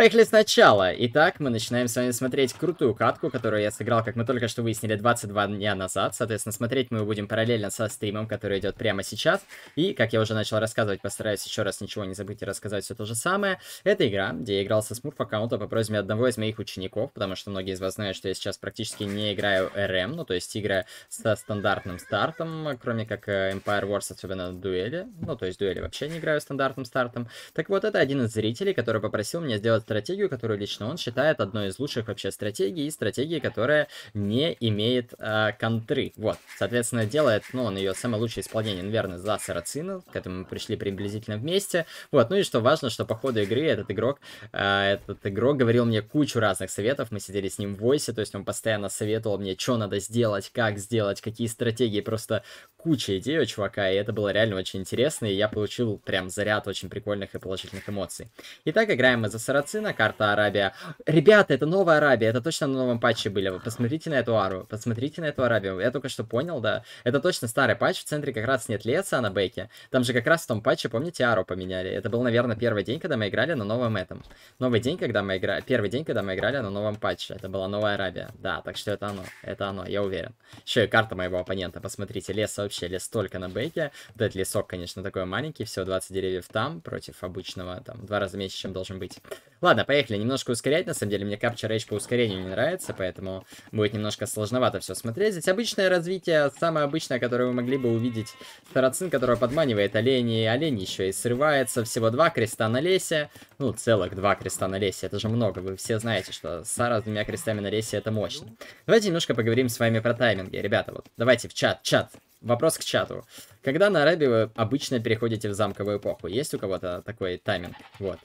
Поехали сначала. Итак, мы начинаем с вами смотреть крутую катку, которую я сыграл, как мы только что выяснили, 22 дня назад. Соответственно, смотреть мы будем параллельно со стримом, который идет прямо сейчас. И, как я уже начал рассказывать, постараюсь еще раз ничего не забыть и рассказать все то же самое. Это игра, где я играл со смурф аккаунта по просьбе одного из моих учеников, потому что многие из вас знают, что я сейчас практически не играю РМ, ну, то есть игра со стандартным стартом, кроме как э, Empire Wars, особенно дуэли. Ну, то есть дуэли вообще не играю стандартным стартом. Так вот, это один из зрителей, который попросил меня сделать стратегию, которую лично он считает одной из лучших вообще стратегий, и стратегии, которая не имеет э, контры. Вот, соответственно, делает, ну, он ее самое лучшее исполнение, наверное, за Сарацина, к этому мы пришли приблизительно вместе. Вот, ну и что важно, что по ходу игры этот игрок, э, этот игрок говорил мне кучу разных советов, мы сидели с ним в войсе, то есть он постоянно советовал мне, что надо сделать, как сделать, какие стратегии, просто куча идей у чувака, и это было реально очень интересно, и я получил прям заряд очень прикольных и положительных эмоций. Итак, играем мы за Сарацина, карта Арабия. Ребята, это новая Арабия, это точно на новом патче были. Вы посмотрите на эту ару, посмотрите на эту Арабию. Я только что понял, да. Это точно старый патч, в центре как раз нет леса на бэке. Там же как раз в том патче, помните, ару поменяли. Это был, наверное, первый день, когда мы играли на новом этом. Новый день, когда мы играли... Первый день, когда мы играли на новом патче. Это была новая Арабия. Да, так что это оно. Это оно, я уверен. Еще и карта моего оппонента, посмотрите. Лес вообще, лес только на бэке. Вот этот лесок, конечно, такой маленький, всего 20 деревьев там, против обычного, там, два раза меньше, чем должен быть. Ладно, поехали. Немножко ускорять, на самом деле. Мне Capture Rage по ускорению не нравится, поэтому будет немножко сложновато все смотреть. Здесь обычное развитие, самое обычное, которое вы могли бы увидеть. Сарацин, которого подманивает олени. Олень еще и срывается. Всего два креста на лесе. Ну, целых два креста на лесе. Это же много. Вы все знаете, что Сара с двумя крестами на лесе это мощно. Давайте немножко поговорим с вами про тайминги. Ребята, вот давайте в чат, чат. Вопрос к чату. Когда на Араби вы обычно переходите в замковую эпоху? Есть у кого-то такой тайминг? Вот.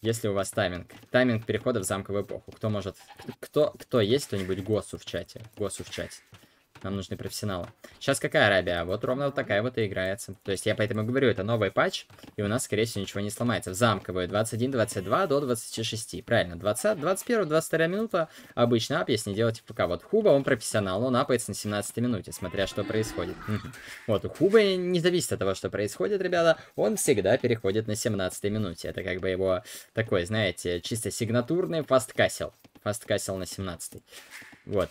Если у вас тайминг. Тайминг перехода в замковую эпоху. Кто может... Кто, кто есть кто-нибудь ГОСу в чате? ГОСу в чате. Нам нужны профессионалы. Сейчас какая Арабия? Вот ровно вот такая вот и играется. То есть я поэтому говорю, это новый патч, и у нас, скорее всего, ничего не сломается. В замковую 21-22 до 26. Правильно, 20, 21-22 минута обычно ап, если не делать ФК. Вот Хуба, он профессионал, он апается на 17 минуте, смотря что происходит. Вот, у Хубы не зависит от того, что происходит, ребята, он всегда переходит на 17 минуте. Это как бы его такой, знаете, чисто сигнатурный фасткасел. Фасткасел на 17. Вот.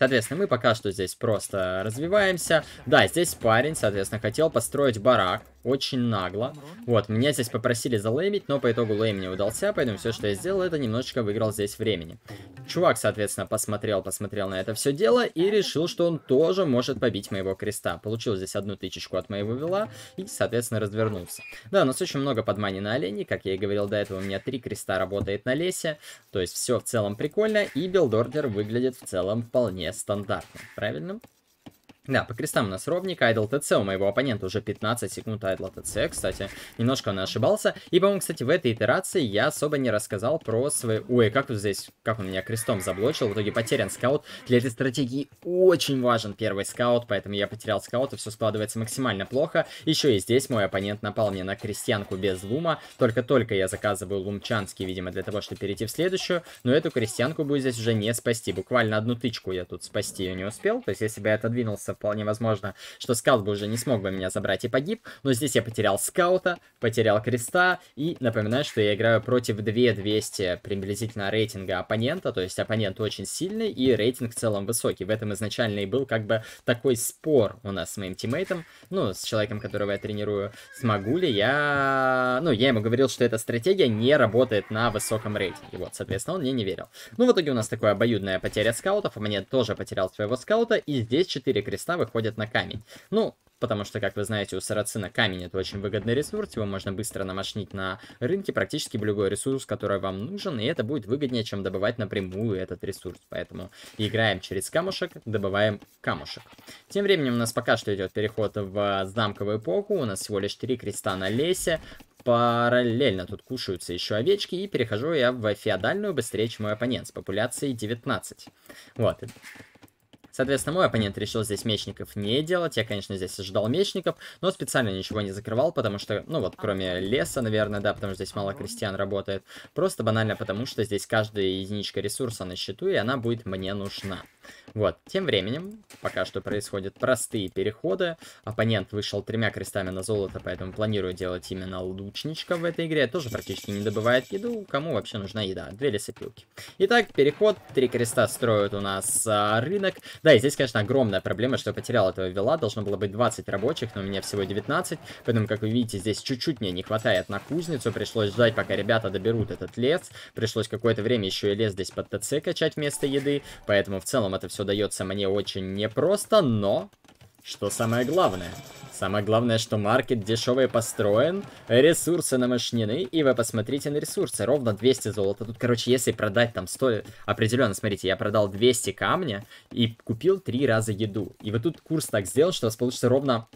Соответственно, мы пока что здесь просто развиваемся. Да, здесь парень, соответственно, хотел построить барак очень нагло. Вот, меня здесь попросили залеймить, но по итогу лейм не удался, поэтому все, что я сделал, это немножечко выиграл здесь времени. Чувак, соответственно, посмотрел, посмотрел на это все дело и решил, что он тоже может побить моего креста. Получил здесь одну тычечку от моего вела и, соответственно, развернулся. Да, у нас очень много подманено оленей, как я и говорил до этого, у меня три креста работает на лесе, то есть все в целом прикольно, и build order выглядит в целом вполне стандартно, правильно? Да, по крестам у нас ровненько, idle TC, у моего оппонента уже 15 секунд idle TC, кстати, немножко он ошибался. И, по-моему, кстати, в этой итерации я особо не рассказал про свои... Ой, как тут здесь, как он меня крестом заблочил, в итоге потерян скаут. Для этой стратегии очень важен первый скаут, поэтому я потерял скаут, и все складывается максимально плохо. Еще и здесь мой оппонент напал мне на крестьянку без loom а, только-только я заказываю лумчанский, видимо, для того, чтобы перейти в следующую, но эту крестьянку будет здесь уже не спасти, буквально одну тычку я тут спасти ее не успел, то есть если бы я отодвинулся вполне возможно, что скаут бы уже не смог бы меня забрать и погиб, но здесь я потерял скаута, потерял креста, и напоминаю, что я играю против 2200 приблизительно рейтинга оппонента, то есть оппонент очень сильный, и рейтинг в целом высокий. В этом изначально и был как бы такой спор у нас с моим тиммейтом, ну, с человеком, которого я тренирую, смогу ли я... Ну, я ему говорил, что эта стратегия не работает на высоком рейтинге, вот, соответственно, он мне не верил. Ну, в итоге у нас такая обоюдная потеря скаутов, оппонент тоже потерял своего скаута, и здесь 4 креста выходят переходят на камень. Ну, потому что, как вы знаете, у Сарацина камень это очень выгодный ресурс, его можно быстро намашнить на рынке, практически любой ресурс, который вам нужен, и это будет выгоднее, чем добывать напрямую этот ресурс. Поэтому играем через камушек, добываем камушек. Тем временем у нас пока что идет переход в замковую эпоху, у нас всего лишь три креста на лесе, Параллельно тут кушаются еще овечки, и перехожу я в феодальную быстрее, чем мой оппонент, с популяцией 19. Вот. Соответственно, мой оппонент решил здесь мечников не делать. Я, конечно, здесь ожидал мечников, но специально ничего не закрывал, потому что, ну вот, кроме леса, наверное, да, потому что здесь мало крестьян работает. Просто банально потому, что здесь каждая единичка ресурса на счету, и она будет мне нужна. Вот, тем временем, пока что происходят простые переходы. Оппонент вышел тремя крестами на золото, поэтому планирую делать именно лучничка в этой игре. Тоже практически не добывает еду. Кому вообще нужна еда? Две лесопилки. Итак, переход. Три креста строят у нас а, рынок. Да, и здесь, конечно, огромная проблема, что я потерял этого вела. Должно было быть 20 рабочих, но у меня всего 19. Поэтому, как вы видите, здесь чуть-чуть мне не хватает на кузницу. Пришлось ждать, пока ребята доберут этот лес. Пришлось какое-то время еще и лес здесь под ТЦ качать вместо еды. Поэтому в целом это все дается мне очень непросто, но... Что самое главное? Самое главное, что маркет дешевый построен, ресурсы намышнены, и вы посмотрите на ресурсы, ровно 200 золота. Тут, короче, если продать там 100... Определенно, смотрите, я продал 200 камня и купил 3 раза еду. И вот тут курс так сделал, что у вас получится ровно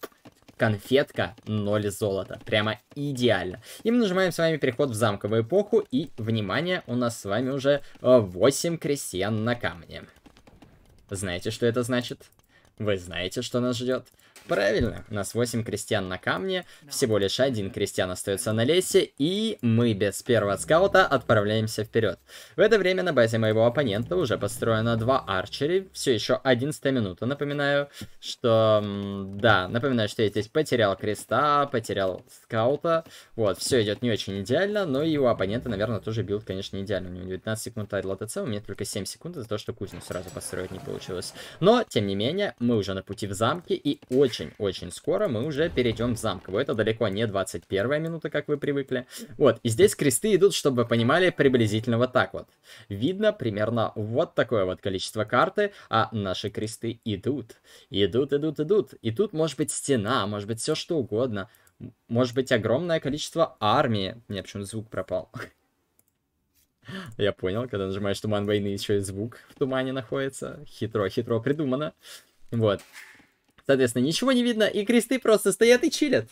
конфетка 0 золота. Прямо идеально. И мы нажимаем с вами переход в замковую эпоху, и, внимание, у нас с вами уже 8 крестьян на камне. Знаете, что это значит? Вы знаете, что нас ждет? Правильно, у нас 8 крестьян на камне, всего лишь один крестьян остается на лесе, и мы без первого скаута отправляемся вперед. В это время на базе моего оппонента уже построено два archery, все еще 11 минута. Напоминаю, что... Да, напоминаю, что я здесь потерял креста, потерял скаута. Вот, все идет не очень идеально, но и у оппонента, наверное, тоже build, конечно, не идеально. У него 19 секунд idle а TC, у меня только 7 секунд из-за того, что кузницу сразу построить не получилось. Но, тем не менее, мы уже на пути в замке, и очень очень-очень скоро мы уже перейдем в замковую. Это далеко не 21 минута, как вы привыкли. Вот, и здесь кресты идут, чтобы вы понимали, приблизительно вот так вот. Видно примерно вот такое вот количество карты, а наши кресты идут. Идут, идут, идут. И тут может быть стена, может быть все что угодно. Может быть огромное количество армии. Мне почему-то звук пропал. Я понял, когда нажимаешь туман войны, еще и звук в тумане находится. Хитро, хитро придумано. Вот. Соответственно, ничего не видно, и кресты просто стоят и чилят.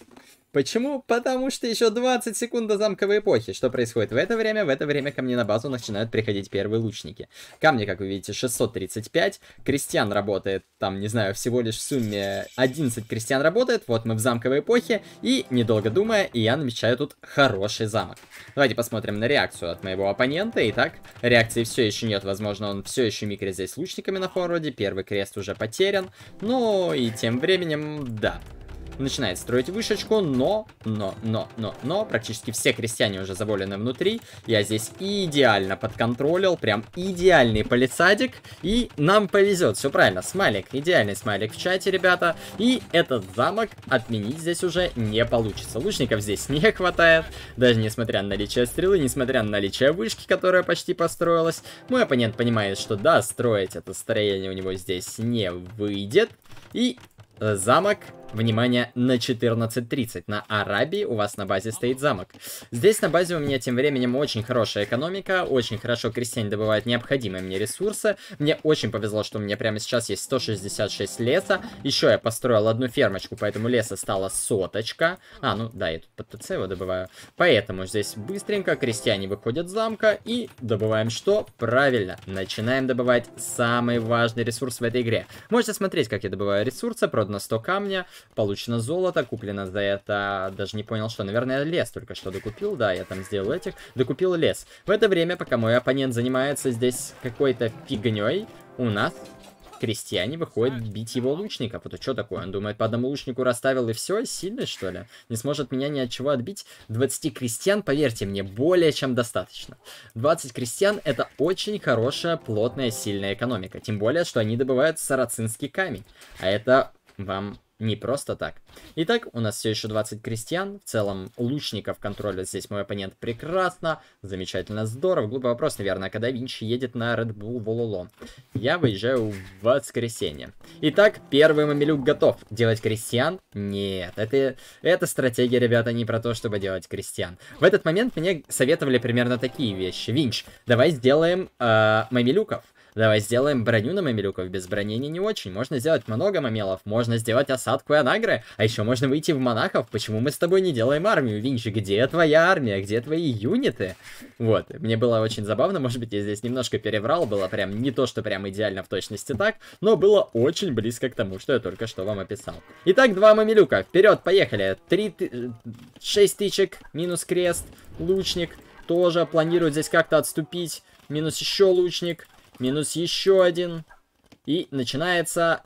Почему? Потому что еще 20 секунд до замковой эпохи. Что происходит в это время? В это время ко мне на базу начинают приходить первые лучники. Камни, как вы видите, 635. Крестьян работает, там, не знаю, всего лишь в сумме 11 крестьян работает. Вот мы в замковой эпохе. И, недолго думая, я намечаю тут хороший замок. Давайте посмотрим на реакцию от моего оппонента. Итак, реакции все еще нет. Возможно, он все еще микрит здесь лучниками на форварде. Первый крест уже потерян. Ну и тем временем, да начинает строить вышечку, но, но, но, но, но, практически все крестьяне уже заволены внутри. Я здесь идеально подконтролил, прям идеальный полисадик, и нам повезет, все правильно, смайлик, идеальный смайлик в чате, ребята, и этот замок отменить здесь уже не получится. Лучников здесь не хватает, даже несмотря на наличие стрелы, несмотря на наличие вышки, которая почти построилась. Мой оппонент понимает, что да, строить это строение у него здесь не выйдет, и замок Внимание, на 14.30. На Арабии у вас на базе стоит замок. Здесь на базе у меня тем временем очень хорошая экономика, очень хорошо крестьяне добывают необходимые мне ресурсы. Мне очень повезло, что у меня прямо сейчас есть 166 леса. Еще я построил одну фермочку, поэтому леса стало соточка. А, ну да, я тут под ТЦ его добываю. Поэтому здесь быстренько крестьяне выходят с замка и добываем что? Правильно, начинаем добывать самый важный ресурс в этой игре. Можете смотреть, как я добываю ресурсы, продано 100 камня. Получено золото, куплено за это, даже не понял, что, наверное, лес только что докупил, да, я там сделал этих, докупил лес. В это время, пока мой оппонент занимается здесь какой-то фигней, у нас крестьяне выходят бить его лучников. Это что такое? Он думает, по одному лучнику расставил и все? Сильный, что ли? Не сможет меня ни от чего отбить? 20 крестьян, поверьте мне, более чем достаточно. 20 крестьян это очень хорошая, плотная, сильная экономика. Тем более, что они добывают сарацинский камень. А это вам не просто так. Итак, у нас все еще 20 крестьян. В целом, лучников контролят здесь мой оппонент прекрасно. Замечательно, здорово. Глупый вопрос, наверное, когда Винчи едет на Red Bull Вололо. Я выезжаю в воскресенье. Итак, первый мамилюк готов. Делать крестьян? Нет, это, это стратегия, ребята, не про то, чтобы делать крестьян. В этот момент мне советовали примерно такие вещи. Винч, давай сделаем э, мамилюков. Давай сделаем броню на мамилюков. Без брони не очень. Можно сделать много мамелов. Можно сделать осадку и анагры. А еще можно выйти в монахов. Почему мы с тобой не делаем армию, Винчи? Где твоя армия? Где твои юниты? Вот. Мне было очень забавно. Может быть, я здесь немножко переврал. Было прям не то, что прям идеально в точности так. Но было очень близко к тому, что я только что вам описал. Итак, два мамилюка. Вперед, поехали. Три... Шесть тычек. Минус крест. Лучник. Тоже планирует здесь как-то отступить. Минус еще лучник. Минус еще один. И начинается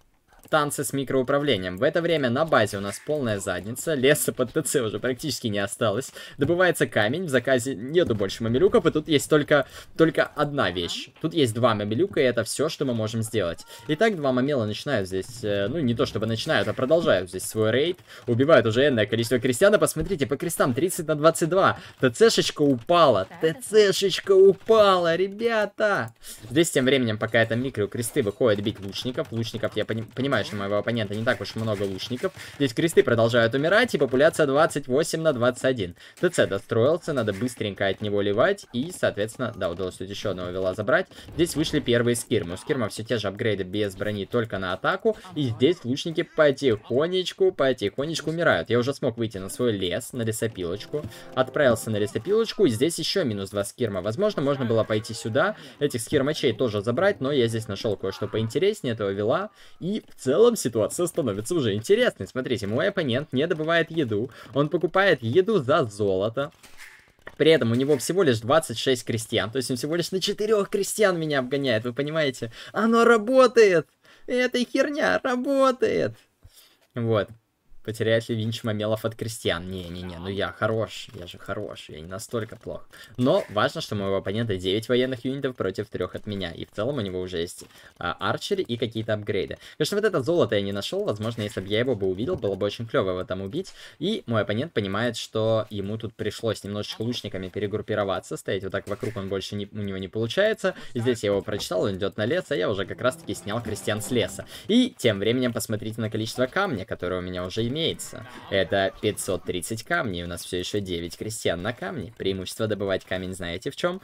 танцы с микроуправлением. В это время на базе у нас полная задница, леса под ТЦ уже практически не осталось. Добывается камень, в заказе нету больше мамилюков, и тут есть только, только одна вещь. Тут есть два мамилюка, и это все, что мы можем сделать. Итак, два мамела начинают здесь, э, ну не то чтобы начинают, а продолжают здесь свой рейд. Убивают уже энное количество крестьян, а посмотрите, по крестам 30 на 22. ТЦшечка упала, ТЦшечка упала, ребята. Здесь тем временем, пока это микрокресты выходят бить лучников, лучников я пони понимаю, понимаю, что у моего оппонента не так уж много лучников. Здесь кресты продолжают умирать, и популяция 28 на 21. ТЦ достроился, надо быстренько от него ливать, и, соответственно, да, удалось тут еще одного вела забрать. Здесь вышли первые скирмы. У скирма все те же апгрейды без брони, только на атаку, и здесь лучники потихонечку, потихонечку умирают. Я уже смог выйти на свой лес, на лесопилочку, отправился на лесопилочку, и здесь еще минус 2 скирма. Возможно, можно было пойти сюда, этих скирмачей тоже забрать, но я здесь нашел кое-что поинтереснее этого вела, и в целом ситуация становится уже интересной. Смотрите, мой оппонент не добывает еду, он покупает еду за золото. При этом у него всего лишь 26 крестьян, то есть он всего лишь на 4 крестьян меня обгоняет, вы понимаете? Оно работает! Эта херня работает! Вот. Потеряет ли Винч Мамелов от крестьян? Не-не-не, ну я хорош, я же хорош, я не настолько плох. Но важно, что у моего оппонента 9 военных юнитов против 3 от меня. И в целом у него уже есть а, арчери и какие-то апгрейды. Конечно, вот это золото я не нашел. Возможно, если бы я его бы увидел, было бы очень клево его там убить. И мой оппонент понимает, что ему тут пришлось немножечко лучниками перегруппироваться. Стоять вот так вокруг он больше не, у него не получается. Здесь я его прочитал, он идет на лес, а я уже как раз-таки снял крестьян с леса. И тем временем посмотрите на количество камня, которое у меня уже имеется имеется. Это 530 камней, у нас все еще 9 крестьян на камне. Преимущество добывать камень знаете в чем?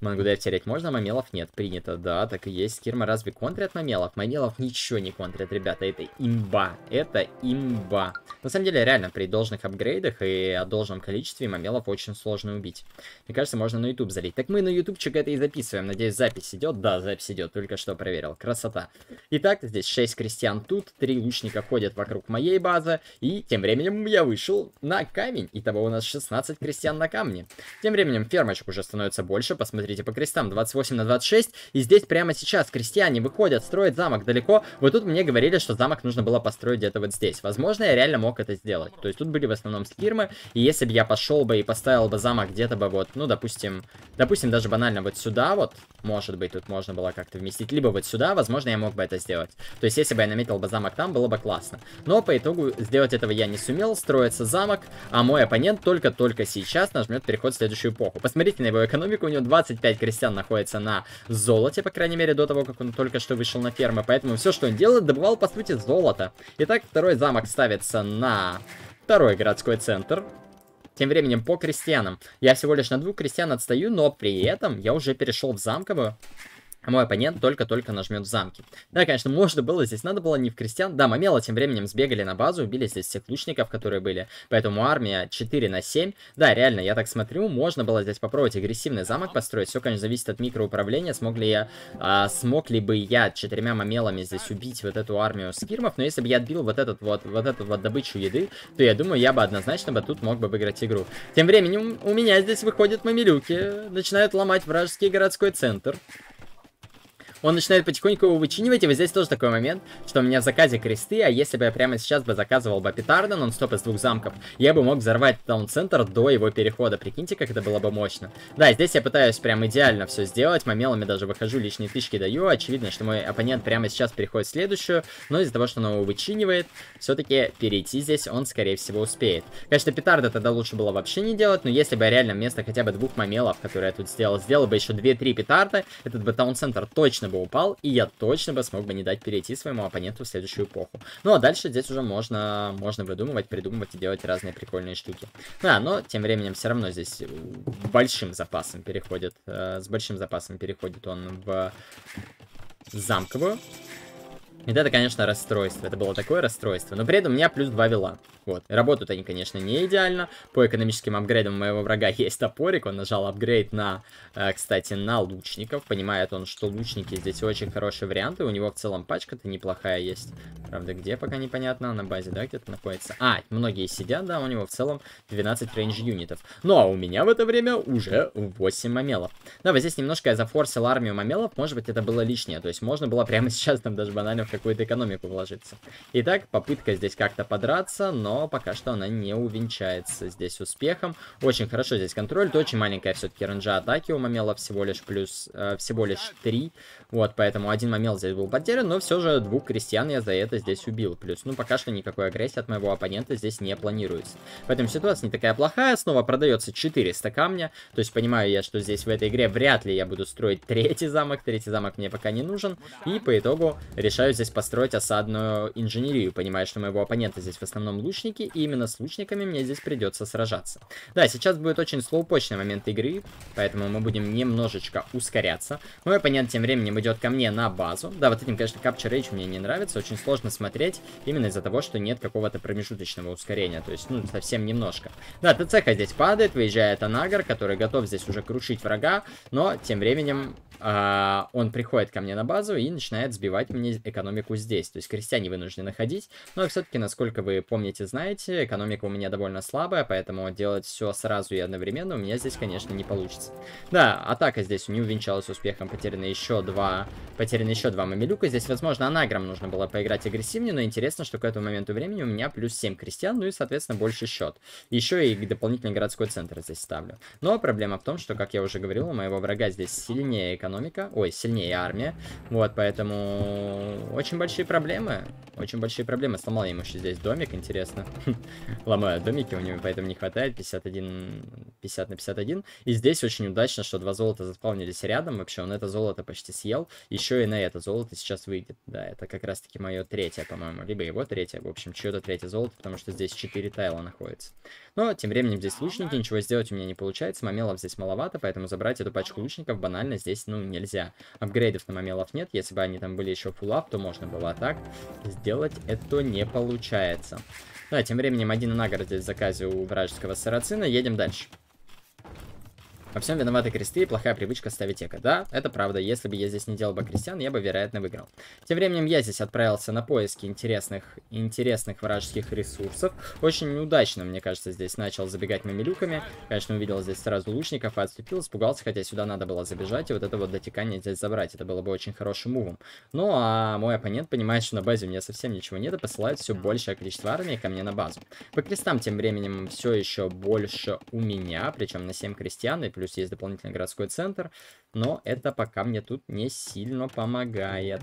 Мангудев терять можно, мамелов нет. Принято, да, так и есть. Кирма разве контрят мамелов? Мамелов ничего не контрят, ребята. Это имба. Это имба. На самом деле, реально, при должных апгрейдах и о должном количестве мамелов очень сложно убить. Мне кажется, можно на YouTube залить. Так мы на ютубчик это и записываем. Надеюсь, запись идет? Да, запись идет. Только что проверил. Красота. Итак, здесь 6 крестьян тут. 3 лучника ходят вокруг моей базы. И тем временем я вышел на камень. Итого у нас 16 крестьян на камне. Тем временем фермочек уже становится больше. Посмотрите смотрите, по крестам 28 на 26. И здесь прямо сейчас крестьяне выходят, строят замок далеко. Вот тут мне говорили, что замок нужно было построить где-то вот здесь. Возможно, я реально мог это сделать. То есть тут были в основном скирмы. И если бы я пошел бы и поставил бы замок где-то бы вот, ну, допустим, допустим, даже банально вот сюда вот, может быть, тут можно было как-то вместить. Либо вот сюда, возможно, я мог бы это сделать. То есть, если бы я наметил бы замок там, было бы классно. Но по итогу сделать этого я не сумел. Строится замок, а мой оппонент только-только сейчас нажмет переход в следующую эпоху. Посмотрите на его экономику, у него 20 25 крестьян находится на золоте, по крайней мере, до того, как он только что вышел на фермы. Поэтому все, что он делает, добывал, по сути, золото. Итак, второй замок ставится на второй городской центр. Тем временем по крестьянам. Я всего лишь на двух крестьян отстаю, но при этом я уже перешел в замковую. Мой оппонент только-только нажмет в замке. Да, конечно, можно было, здесь надо было не в крестьян. Да, Мамела тем временем сбегали на базу, убили здесь всех лучников, которые были. Поэтому армия 4 на 7. Да, реально, я так смотрю, можно было здесь попробовать агрессивный замок построить. Все, конечно, зависит от микроуправления. Смог ли я, а, смог ли бы я четырьмя Мамелами здесь убить вот эту армию скирмов. Но если бы я отбил вот этот вот, вот эту вот добычу еды, то я думаю, я бы однозначно бы тут мог бы выиграть игру. Тем временем у меня здесь выходят мамилюки, начинают ломать вражеский городской центр. Он начинает потихоньку его вычинивать, и вот здесь тоже такой момент, что у меня в заказе кресты, а если бы я прямо сейчас бы заказывал бы петарда нон-стоп из двух замков, я бы мог взорвать таун-центр до его перехода. Прикиньте, как это было бы мощно. Да, здесь я пытаюсь прям идеально все сделать, мамелами даже выхожу, лишние тычки даю. Очевидно, что мой оппонент прямо сейчас переходит в следующую, но из-за того, что он его вычинивает, все-таки перейти здесь он, скорее всего, успеет. Конечно, петарда тогда лучше было вообще не делать, но если бы я реально вместо хотя бы двух мамелов, которые я тут сделал, сделал бы еще 2-3 петарда, этот бы таун-центр точно бы упал, и я точно бы смог бы не дать перейти своему оппоненту в следующую эпоху. Ну, а дальше здесь уже можно, можно выдумывать, придумывать и делать разные прикольные штуки. Да, но тем временем все равно здесь большим запасом переходит, э, с большим запасом переходит он в замковую. И это, конечно, расстройство. Это было такое расстройство. Но при этом у меня плюс 2 вела. Вот. Работают они, конечно, не идеально. По экономическим апгрейдам моего врага есть топорик. Он нажал апгрейд на, э, кстати, на лучников. Понимает он, что лучники здесь очень хорошие варианты. У него в целом пачка-то неплохая есть. Правда, где, пока непонятно. На базе, да, где-то находится. А, многие сидят, да, у него в целом 12 рейндж юнитов. Ну, а у меня в это время уже 8 мамелов. Да, вот здесь немножко я зафорсил армию мамелов. Может быть, это было лишнее. То есть можно было прямо сейчас там даже банально какую-то экономику вложиться. Итак, попытка здесь как-то подраться, но пока что она не увенчается здесь успехом. Очень хорошо здесь контроль. Очень маленькая все-таки ранжа атаки у Мамела всего лишь плюс, э, всего лишь 3. Вот, поэтому один Мамел здесь был потерян, но все же двух крестьян я за это здесь убил. Плюс, ну, пока что никакой агрессии от моего оппонента здесь не планируется. Поэтому ситуация не такая плохая. Снова продается 400 камня. То есть понимаю я, что здесь в этой игре вряд ли я буду строить третий замок. Третий замок мне пока не нужен. И по итогу решаю здесь построить осадную инженерию. Понимаю, что моего оппонента здесь в основном лучники. И именно с лучниками мне здесь придется сражаться. Да, сейчас будет очень слоупочный момент игры. Поэтому мы будем немножечко ускоряться. Мой оппонент тем временем идет ко мне на базу. Да, вот этим, конечно, Capture Rage мне не нравится. Очень сложно смотреть. Именно из-за того, что нет какого-то промежуточного ускорения. То есть, ну, совсем немножко. Да, ТЦХ здесь падает. Выезжает Анагар, который готов здесь уже крушить врага. Но тем временем а, он приходит ко мне на базу и начинает сбивать мне экономику здесь. То есть крестьяне вынуждены ходить. Но все-таки, насколько вы помните, знаете, экономика у меня довольно слабая, поэтому делать все сразу и одновременно у меня здесь, конечно, не получится. Да, атака здесь не увенчалась успехом. Потеряны еще два, потеряны еще два мамилюка. Здесь, возможно, анаграм нужно было поиграть агрессивнее, но интересно, что к этому моменту времени у меня плюс 7 крестьян, ну и, соответственно, больше счет. Еще и дополнительный городской центр здесь ставлю. Но проблема в том, что, как я уже говорил, у моего врага здесь сильнее экономика экономика, ой, сильнее армия. Вот, поэтому очень большие проблемы. Очень большие проблемы. Сломал я ему еще здесь домик, интересно. Ломаю домики, у него поэтому не хватает. 51, 50 на 51. И здесь очень удачно, что два золота заспавнились рядом. Вообще, он это золото почти съел. Еще и на это золото сейчас выйдет. Да, это как раз-таки мое третье, по-моему. Либо его третье. В общем, чье-то третье золото, потому что здесь 4 тайла находится. Но, тем временем, здесь лучники. Ничего сделать у меня не получается. Мамелов здесь маловато, поэтому забрать эту пачку лучников банально здесь, ну, нельзя. Апгрейдов на мамелов нет. Если бы они там были еще фуллап, то можно было. Так сделать это не получается. Ну, тем временем один наград здесь в заказе у вражеского сарацина. Едем дальше. Во всем виноваты кресты и плохая привычка ставить эко. Да, это правда. Если бы я здесь не делал бы крестьян, я бы, вероятно, выиграл. Тем временем я здесь отправился на поиски интересных, интересных вражеских ресурсов. Очень неудачно, мне кажется, здесь начал забегать мамилюками. Конечно, увидел здесь сразу лучников и отступил, испугался, хотя сюда надо было забежать и вот это вот дотекание здесь забрать. Это было бы очень хорошим мувом. Ну, а мой оппонент понимает, что на базе у меня совсем ничего нет и посылает все большее количество армии ко мне на базу. По крестам тем временем все еще больше у меня, причем на 7 крестьян и плюс есть дополнительный городской центр, но это пока мне тут не сильно помогает.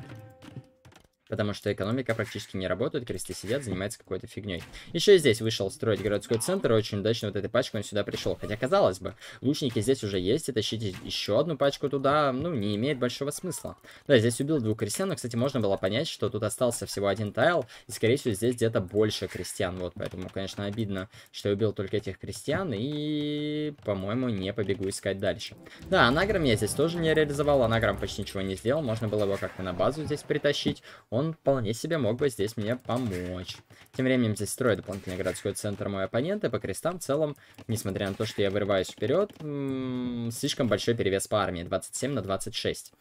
Потому что экономика практически не работает, кресты сидят, занимаются какой-то фигней. Еще и здесь вышел строить городской центр, очень удачно вот этой пачкой он сюда пришел. Хотя, казалось бы, лучники здесь уже есть, и тащить еще одну пачку туда, ну, не имеет большого смысла. Да, здесь убил двух крестьян, но, кстати, можно было понять, что тут остался всего один тайл, и, скорее всего, здесь где-то больше крестьян, вот, поэтому, конечно, обидно, что я убил только этих крестьян, и, по-моему, не побегу искать дальше. Да, анаграм я здесь тоже не реализовал, анаграм почти ничего не сделал, можно было его как-то на базу здесь притащить, вполне себе мог бы здесь мне помочь. Тем временем здесь строит дополнительный городской центр мой оппонент, и по крестам в целом, несмотря на то, что я вырываюсь вперед, слишком большой перевес по армии, 27 на 26.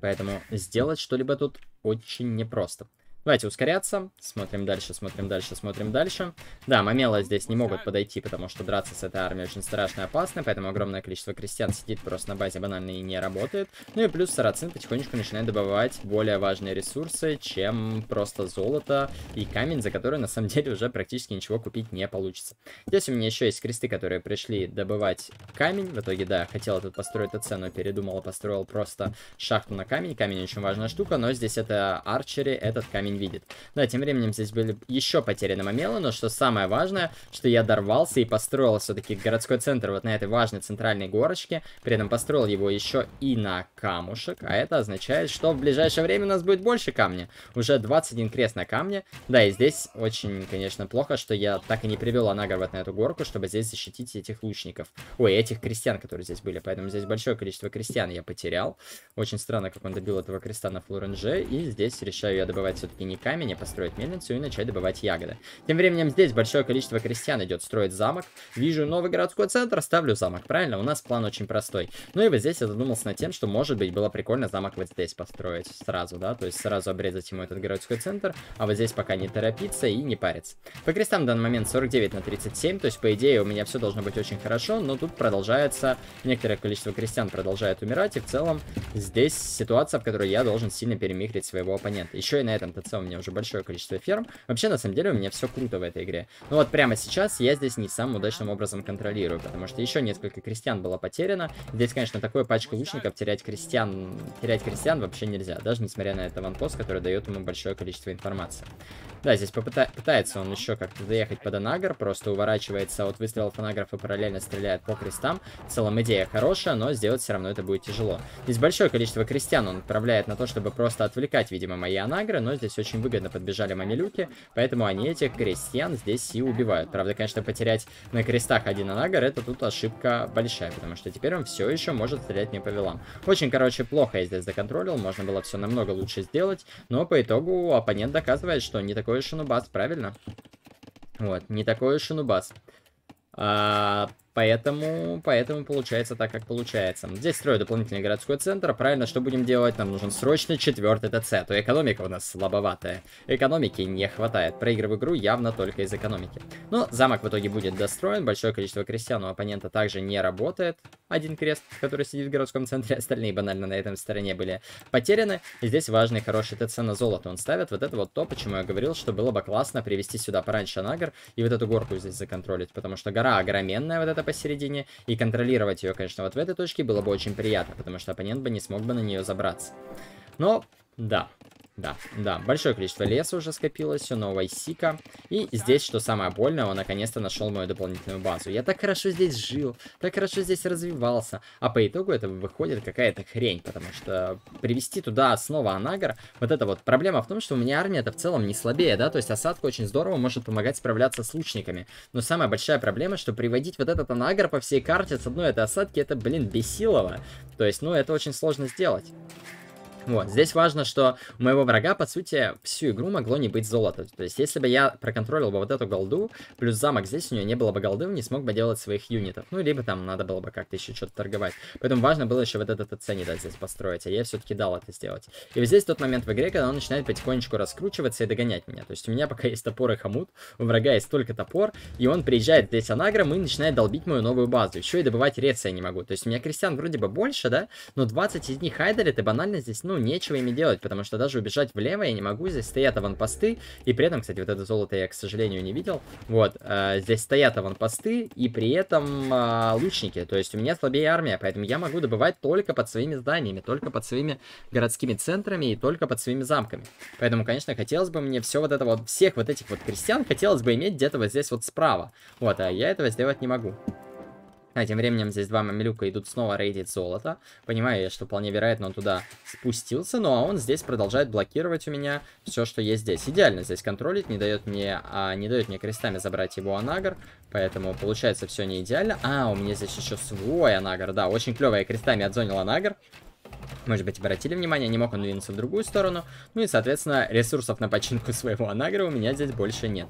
Поэтому сделать что-либо тут очень непросто. Давайте ускоряться. Смотрим дальше, смотрим дальше, смотрим дальше. Да, мамелы здесь не могут подойти, потому что драться с этой армией очень страшно и опасно, поэтому огромное количество крестьян сидит просто на базе банально и не работает. Ну и плюс Сарацин потихонечку начинает добывать более важные ресурсы, чем просто золото и камень, за который на самом деле уже практически ничего купить не получится. Здесь у меня еще есть кресты, которые пришли добывать камень. В итоге, да, хотел тут построить эту цену, передумал, построил просто шахту на камень. Камень очень важная штука, но здесь это арчери, этот камень видит. Да, тем временем здесь были еще потеряны мамелы, но что самое важное, что я дорвался и построил все-таки городской центр вот на этой важной центральной горочке, при этом построил его еще и на камушек, а это означает, что в ближайшее время у нас будет больше камня. Уже 21 крест на камне. Да, и здесь очень, конечно, плохо, что я так и не привел Анагар вот на эту горку, чтобы здесь защитить этих лучников. Ой, этих крестьян, которые здесь были, поэтому здесь большое количество крестьян я потерял. Очень странно, как он добил этого креста на флоренже, и здесь решаю я добывать все-таки не камень, а построить мельницу и начать добывать ягоды. Тем временем здесь большое количество крестьян идет строить замок. Вижу новый городской центр, ставлю замок, правильно? У нас план очень простой. Ну и вот здесь я задумался над тем, что может быть было прикольно замок вот здесь построить сразу, да, то есть сразу обрезать ему этот городской центр, а вот здесь пока не торопиться и не париться. По крестам в данный момент 49 на 37, то есть по идее у меня все должно быть очень хорошо, но тут продолжается, некоторое количество крестьян продолжает умирать, и в целом здесь ситуация, в которой я должен сильно перемихрить своего оппонента. Еще и на этом ТЦ у меня уже большое количество ферм. Вообще, на самом деле, у меня все круто в этой игре. Но вот прямо сейчас я здесь не самым удачным образом контролирую, потому что еще несколько крестьян было потеряно. Здесь, конечно, такой пачка лучников терять крестьян, терять крестьян вообще нельзя, даже несмотря на это ванпост, который дает ему большое количество информации. Да, здесь попыта пытается он еще как-то доехать под Анагар, просто уворачивается от выстрелов Анагров и параллельно стреляет по крестам. В целом идея хорошая, но сделать все равно это будет тяжело. Здесь большое количество крестьян он отправляет на то, чтобы просто отвлекать, видимо, мои Анагры, но здесь очень выгодно подбежали мамилюки, поэтому они этих крестьян здесь и убивают. Правда, конечно, потерять на крестах один Анагар, это тут ошибка большая, потому что теперь он все еще может стрелять не по вилам. Очень, короче, плохо я здесь законтролил, можно было все намного лучше сделать, но по итогу оппонент доказывает, что не такой уж и нубас, правильно? Вот, не такой уж и нубас. А, Поэтому, поэтому получается так, как получается. Здесь строю дополнительный городской центр. Правильно, что будем делать? Нам нужен срочно четвертый ТЦ. То экономика у нас слабоватая. Экономики не хватает. Проигрываю игру явно только из экономики. Но замок в итоге будет достроен. Большое количество крестьян у оппонента также не работает. Один крест, который сидит в городском центре. Остальные банально на этом стороне были потеряны. И здесь важный хороший ТЦ на золото он ставит. Вот это вот то, почему я говорил, что было бы классно привести сюда пораньше Нагар и вот эту горку здесь законтролить. Потому что гора огроменная, вот эта посередине, и контролировать ее, конечно, вот в этой точке было бы очень приятно, потому что оппонент бы не смог бы на нее забраться. Но, да, да, да, большое количество леса уже скопилось, новая сика. И здесь, что самое больное, он наконец-то нашел мою дополнительную базу. Я так хорошо здесь жил, так хорошо здесь развивался. А по итогу это выходит какая-то хрень, потому что привести туда снова Анагар, вот это вот проблема в том, что у меня армия-то в целом не слабее, да, то есть осадка очень здорово может помогать справляться с лучниками. Но самая большая проблема, что приводить вот этот Анагар по всей карте с одной этой осадки, это, блин, бесилово. То есть, ну, это очень сложно сделать. Вот, здесь важно, что у моего врага, по сути, всю игру могло не быть золота. То есть, если бы я проконтролил бы вот эту голду, плюс замок здесь у нее не было бы голды, он не смог бы делать своих юнитов. Ну, либо там надо было бы как-то еще что-то торговать. Поэтому важно было еще вот этот ТЦ да, здесь построить, а я все-таки дал это сделать. И вот здесь тот момент в игре, когда он начинает потихонечку раскручиваться и догонять меня. То есть, у меня пока есть топор и хомут, у врага есть только топор, и он приезжает здесь анагром и начинает долбить мою новую базу. Еще и добывать рец я не могу. То есть, у меня крестьян вроде бы больше, да, но 20 из них хайдерит, и банально здесь, ну, нечего ими делать, потому что даже убежать влево я не могу. Здесь стоят аванпосты, и при этом, кстати, вот это золото я, к сожалению, не видел. Вот, э, здесь стоят аванпосты, и при этом э, лучники. То есть у меня слабее армия, поэтому я могу добывать только под своими зданиями, только под своими городскими центрами и только под своими замками. Поэтому, конечно, хотелось бы мне все вот это вот, всех вот этих вот крестьян хотелось бы иметь где-то вот здесь вот справа. Вот, а я этого сделать не могу. А тем временем здесь два мамилюка идут снова рейдить золото. Понимаю я, что вполне вероятно он туда спустился, ну а он здесь продолжает блокировать у меня все, что есть здесь. Идеально здесь контролить, не дает мне, а, не дает мне крестами забрать его анагар, поэтому получается все не идеально. А, у меня здесь еще свой анагар, да, очень клево я крестами отзонил анагар. Может быть, обратили внимание, не мог он двинуться в другую сторону. Ну и, соответственно, ресурсов на починку своего анагра у меня здесь больше нет.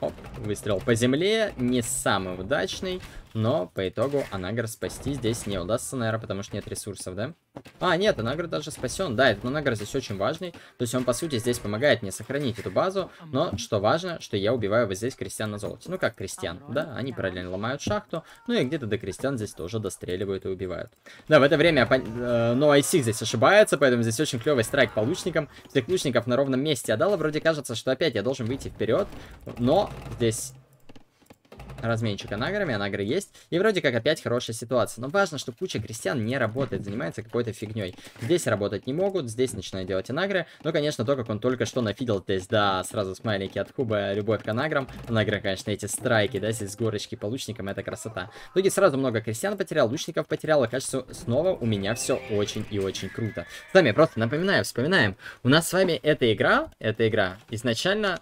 Оп, выстрел по земле, не самый удачный. Но по итогу Анагар спасти здесь не удастся, наверное, потому что нет ресурсов, да? А, нет, Анагар даже спасен. Да, этот Анагар здесь очень важный. То есть он, по сути, здесь помогает мне сохранить эту базу. Но что важно, что я убиваю вот здесь крестьян на золоте. Ну, как крестьян, да? Они параллельно ломают шахту. Ну и где-то до крестьян здесь тоже достреливают и убивают. Да, в это время э, но Айсик здесь ошибается, поэтому здесь очень клевый страйк по лучникам. Всех лучников на ровном месте отдала. Вроде кажется, что опять я должен выйти вперед. Но здесь разменчик анаграми, анагры есть. И вроде как опять хорошая ситуация. Но важно, что куча крестьян не работает, занимается какой-то фигней. Здесь работать не могут, здесь начинают делать анагры. Но, конечно, то, как он только что нафидал здесь, да, сразу смайлики от Хуба, любовь к анаграм. Анагры, конечно, эти страйки, да, здесь с горочки по лучникам, это красота. В итоге сразу много крестьян потерял, лучников потерял, и кажется, снова у меня все очень и очень круто. С вами просто напоминаю, вспоминаем. У нас с вами эта игра, эта игра изначально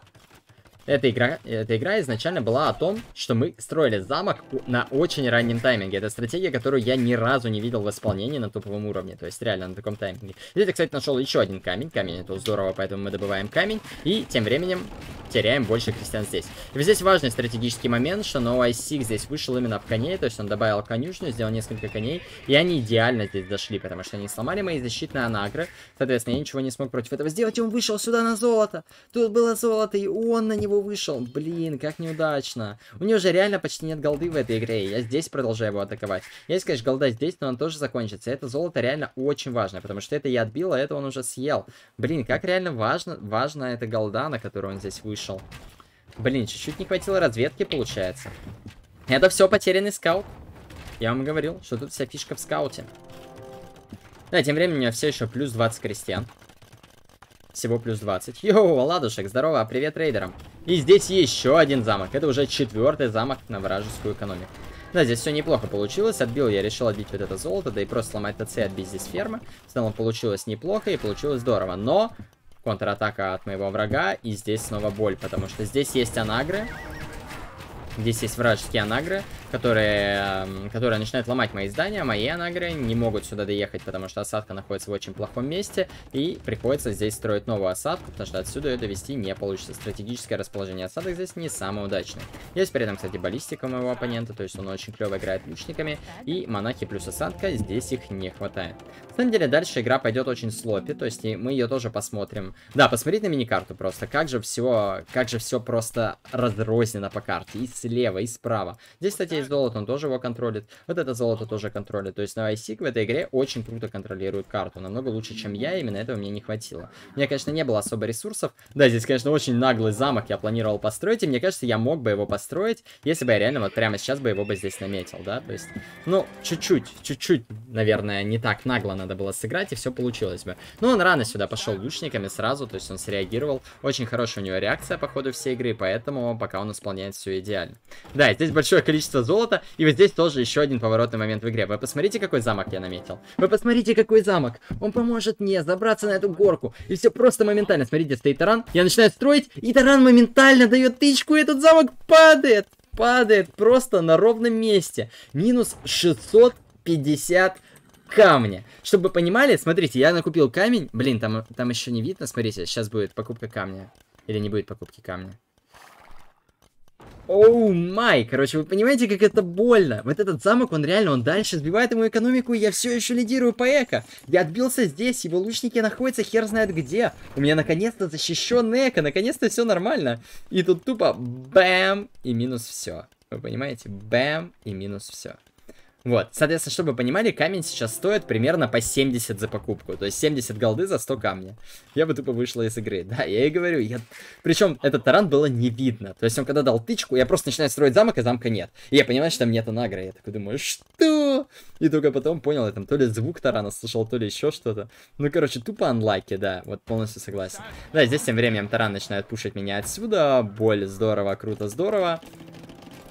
эта игра, эта игра изначально была о том, что мы строили замок на очень раннем тайминге. Это стратегия, которую я ни разу не видел в исполнении на топовом уровне. То есть реально на таком тайминге. Здесь я, кстати, нашел еще один камень. Камень это здорово, поэтому мы добываем камень. И тем временем теряем больше крестьян здесь. И здесь важный стратегический момент, что No IC здесь вышел именно в коней, то есть он добавил конюшню, сделал несколько коней, и они идеально здесь дошли, потому что они сломали мои защитные анагры, соответственно, я ничего не смог против этого сделать, и он вышел сюда на золото. Тут было золото, и он на него вышел. Блин, как неудачно. У него же реально почти нет голды в этой игре, я здесь продолжаю его атаковать. Есть, конечно, голда здесь, но он тоже закончится. Это золото реально очень важно, потому что это я отбил, а это он уже съел. Блин, как реально важно, важно эта голда, на которую он здесь вышел. Блин, чуть-чуть не хватило разведки, получается. Это все потерянный скаут. Я вам говорил, что тут вся фишка в скауте. Да, тем временем у меня все еще плюс 20 крестьян. Всего плюс 20. Йоу, ладушек, здорово, привет рейдерам. И здесь еще один замок. Это уже четвертый замок на вражескую экономику. Да, здесь все неплохо получилось. Отбил я, решил отбить вот это золото, да и просто сломать ТЦ и отбить здесь фермы. В целом получилось неплохо и получилось здорово. Но контратака от моего врага, и здесь снова боль, потому что здесь есть анагры, Здесь есть вражеские анагры, которые, которые начинают ломать мои здания. Мои анагры не могут сюда доехать, потому что осадка находится в очень плохом месте. И приходится здесь строить новую осадку, потому что отсюда ее довести не получится. Стратегическое расположение осадок здесь не самое удачное. Есть при этом, кстати, баллистика моего оппонента, то есть он очень клево играет лучниками. И монахи плюс осадка, здесь их не хватает. На самом деле, дальше игра пойдет очень слопи, то есть мы ее тоже посмотрим. Да, посмотрите на миникарту просто, как же все, как же все просто разрознено по карте. И слева, и справа. Здесь, кстати, есть золото, он тоже его контролит. Вот это золото тоже контролит. То есть на ISIC в этой игре очень круто контролирует карту. Намного лучше, чем я, именно этого мне не хватило. У меня, конечно, не было особо ресурсов. Да, здесь, конечно, очень наглый замок я планировал построить. И мне кажется, я мог бы его построить, если бы я реально вот прямо сейчас бы его бы здесь наметил, да. То есть, ну, чуть-чуть, чуть-чуть, наверное, не так нагло надо было сыграть, и все получилось бы. Но он рано сюда пошел лучниками сразу, то есть он среагировал. Очень хорошая у него реакция по ходу всей игры, поэтому пока он исполняет все идеально. Да, здесь большое количество золота, и вот здесь тоже еще один поворотный момент в игре. Вы посмотрите, какой замок я наметил. Вы посмотрите, какой замок. Он поможет мне забраться на эту горку. И все просто моментально. Смотрите, стоит таран, я начинаю строить, и таран моментально дает тычку, и этот замок падает. Падает просто на ровном месте. Минус 650 камня. Чтобы понимали, смотрите, я накупил камень. Блин, там, там еще не видно. Смотрите, сейчас будет покупка камня. Или не будет покупки камня. Оу май, короче, вы понимаете, как это больно? Вот этот замок, он реально, он дальше сбивает ему экономику, и я все еще лидирую по эко. Я отбился здесь, его лучники находятся хер знает где. У меня наконец-то защищенный эко, наконец-то все нормально. И тут тупо бэм и минус все. Вы понимаете? Бэм и минус все. Вот, соответственно, чтобы вы понимали, камень сейчас стоит примерно по 70 за покупку. То есть 70 голды за 100 камня. Я бы тупо вышла из игры. Да, я и говорю, я... Причем этот таран было не видно. То есть он когда дал тычку, я просто начинаю строить замок, и замка нет. И я понимаю, что там нет награ. Я такой думаю, что? И только потом понял, я там то ли звук тарана слышал, то ли еще что-то. Ну, короче, тупо анлайки, да, вот полностью согласен. Да, здесь тем временем таран начинает пушить меня отсюда. Боль, здорово, круто, здорово.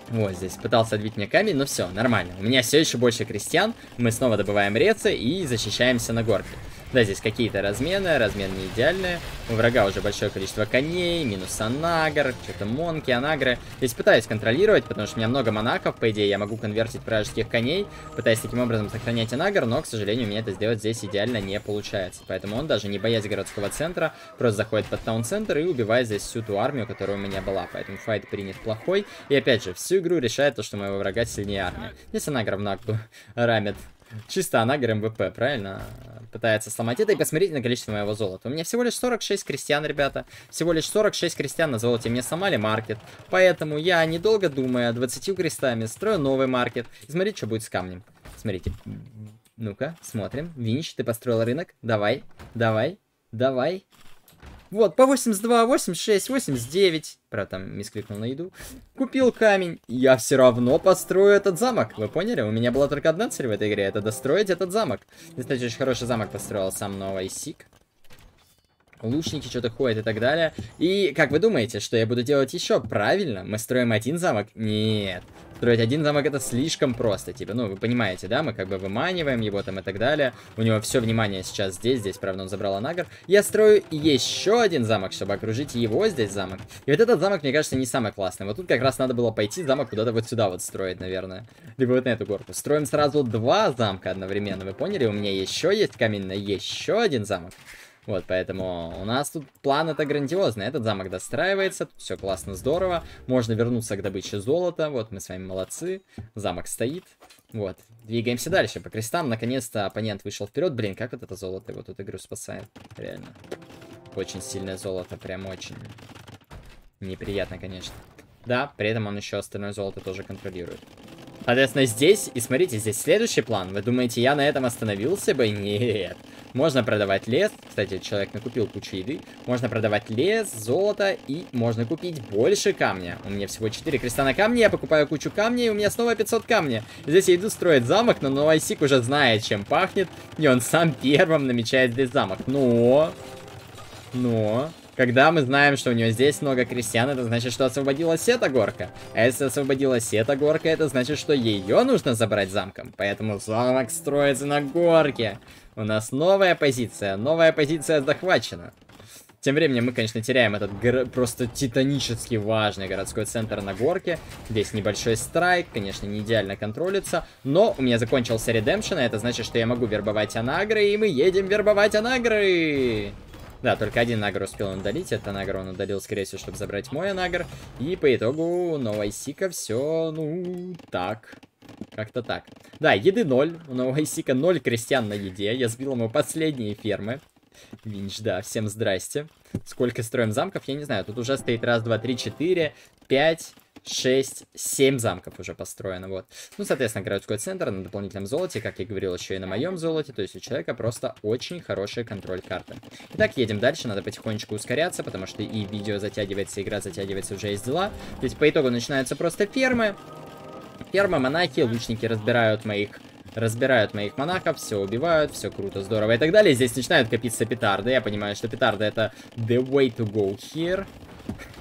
Вот здесь пытался отбить мне камень, но все, нормально. У меня все еще больше крестьян. Мы снова добываем рецы и защищаемся на горке. Да, здесь какие-то размены, размен не идеальные. У врага уже большое количество коней, минус анагр, что-то монки, анагры. Здесь пытаюсь контролировать, потому что у меня много монаков, по идее, я могу конвертить вражеских коней. Пытаюсь таким образом сохранять анагр, но, к сожалению, у меня это сделать здесь идеально не получается. Поэтому он даже не боясь городского центра, просто заходит под таун-центр и убивает здесь всю ту армию, которая у меня была. Поэтому файт принят плохой. И опять же, всю игру решает то, что моего врага сильнее армия. Здесь анагр в нагду рамит чисто онагер MVP, правильно? Пытается сломать это. И посмотрите на количество моего золота. У меня всего лишь 46 крестьян, ребята. Всего лишь 46 крестьян на золоте мне сломали market. Поэтому я, недолго думая, 20 крестами строю новый market. И смотрите, что будет с камнем. Смотрите. Ну-ка, смотрим. Винч, ты построил рынок. Давай, давай, давай. Вот, по 82, 86, 89. Правда, там мискликнул на еду. Купил камень. Я все равно построю этот замок. Вы поняли? У меня была только одна цель в этой игре. Это достроить этот замок. Кстати, очень хороший замок построил сам новый Сик лучники что-то ходят и так далее. И как вы думаете, что я буду делать еще? Правильно, мы строим один замок? Нет. Строить один замок это слишком просто, типа, ну, вы понимаете, да, мы как бы выманиваем его там и так далее. У него все внимание сейчас здесь, здесь, правда, он забрал Анагар. Я строю еще один замок, чтобы окружить его здесь замок. И вот этот замок, мне кажется, не самый классный. Вот тут как раз надо было пойти замок куда-то вот сюда вот строить, наверное. Либо вот на эту горку. Строим сразу два замка одновременно, вы поняли? У меня еще есть камень на еще один замок. Вот, поэтому у нас тут план это грандиозный. Этот замок достраивается, все классно, здорово. Можно вернуться к добыче золота. Вот, мы с вами молодцы. Замок стоит. Вот, двигаемся дальше. По крестам, наконец-то, оппонент вышел вперед. Блин, как вот это золото его тут игру спасает. Реально. Очень сильное золото, прям очень. Неприятно, конечно. Да, при этом он еще остальное золото тоже контролирует. Соответственно, здесь, и смотрите, здесь следующий план. Вы думаете, я на этом остановился бы? Нет. Можно продавать лес. Кстати, человек накупил кучу еды. Можно продавать лес, золото и можно купить больше камня. У меня всего 4 креста на камне, я покупаю кучу камней, и у меня снова 500 камня. Здесь я иду строить замок, но Новайсик уже знает, чем пахнет, и он сам первым намечает здесь замок. Но... Но... Когда мы знаем, что у него здесь много крестьян, это значит, что освободилась эта горка. А если освободилась эта горка, это значит, что ее нужно забрать замком. Поэтому замок строится на горке. У нас новая позиция. Новая позиция захвачена. Тем временем мы, конечно, теряем этот просто титанически важный городской центр на горке. Здесь небольшой страйк, конечно, не идеально контролится. Но у меня закончился редемпшн, а это значит, что я могу вербовать анагры, и мы едем вербовать анагры! Да, только один нагр успел он удалить. Это нагр он удалил, скорее всего, чтобы забрать мой нагр. И по итогу новой сика все, ну, так. Как-то так. Да, еды ноль. У нового сика ноль крестьян на еде. Я сбил ему последние фермы. Винч, да, всем здрасте. Сколько строим замков, я не знаю. Тут уже стоит раз, два, три, четыре, пять... 6, 7 замков уже построено, вот. Ну, соответственно, городской центр на дополнительном золоте, как я говорил, еще и на моем золоте, то есть у человека просто очень хороший контроль карты. Итак, едем дальше, надо потихонечку ускоряться, потому что и видео затягивается, игра затягивается, уже есть дела. То есть по итогу начинаются просто фермы. Фермы, монахи, лучники разбирают моих разбирают моих монахов, все убивают, все круто, здорово и так далее. Здесь начинают копиться петарды. Я понимаю, что петарды это the way to go here.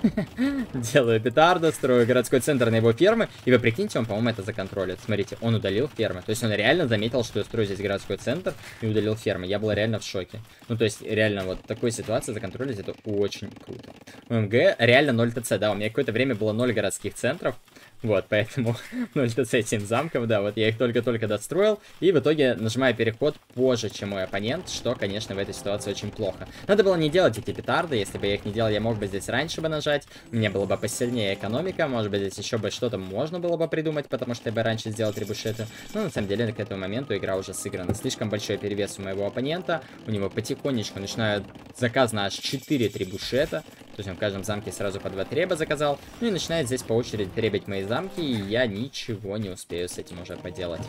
Делаю петарду, строю городской центр на его фермы. И вы прикиньте, он, по-моему, это законтролит. Смотрите, он удалил фермы. То есть он реально заметил, что я строю здесь городской центр и удалил фермы. Я был реально в шоке. Ну, то есть, реально, вот такой ситуации законтролить, это очень круто. У МГ реально 0 ТЦ, да, у меня какое-то время было 0 городских центров. Вот, поэтому 0 ТЦ 7 замков, да, вот я их только-только достроил. И в итоге нажимаю переход позже, чем мой оппонент, что, конечно, в этой ситуации очень плохо. Надо было не делать эти петарды, если бы я их не делал, я мог бы здесь раньше бы нажать. У меня была бы посильнее экономика, может быть, здесь еще бы что-то можно было бы придумать, потому что я бы раньше сделал трибушеты. Но на самом деле к этому моменту игра уже сыграна. Слишком большой перевес у моего оппонента, у него потихонечку начинают заказ на аж 4 трибушета. То есть он в каждом замке сразу по два треба заказал. Ну и начинает здесь по очереди требить мои замки, и я ничего не успею с этим уже поделать.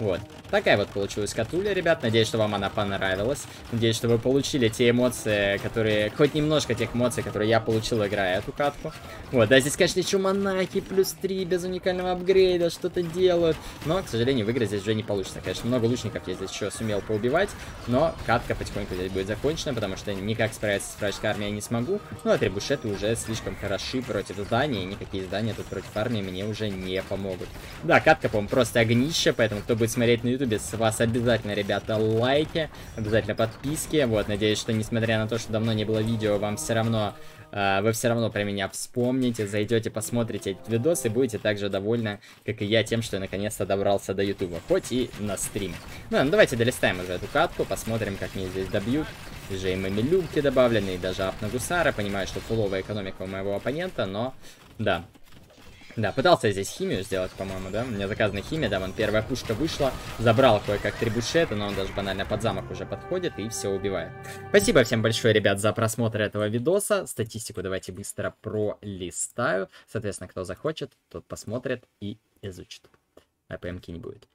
Вот. Такая вот получилась катуля, ребят. Надеюсь, что вам она понравилась. Надеюсь, что вы получили те эмоции, которые... Хоть немножко тех эмоций, которые я получил, играя эту катку. Вот, да, здесь, конечно, еще монахи плюс 3 без уникального апгрейда что-то делают. Но, к сожалению, выиграть здесь уже не получится. Конечно, много лучников я здесь еще сумел поубивать, но катка потихоньку здесь будет закончена, потому что никак справиться с вражеской армией я не смогу. Ну, а требушеты уже слишком хороши против зданий, никакие здания тут против армии мне уже не помогут. Да, катка, по-моему, просто огнище, поэтому кто будет смотреть на ютубе, с вас обязательно, ребята, лайки, обязательно подписки. Вот, надеюсь, что несмотря на то, что давно не было видео, вам все равно Uh, вы все равно про меня вспомните, зайдете, посмотрите этот видос и будете так же довольны, как и я, тем, что я наконец-то добрался до ютуба, хоть и на стрим. Ну, ну давайте долистаем уже эту катку, посмотрим, как мне здесь добьют. Здесь же и мамилюки добавлены, и даже ап на гусара. Понимаю, что фуловая экономика у моего оппонента, но да, да, пытался я здесь химию сделать, по-моему, да? У меня заказана химия, да, вон первая пушка вышла, забрал кое-как три бушета, но он даже банально под замок уже подходит и все убивает. Спасибо всем большое, ребят, за просмотр этого видоса. Статистику давайте быстро пролистаю. Соответственно, кто захочет, тот посмотрит и изучит. А ПМК не будет.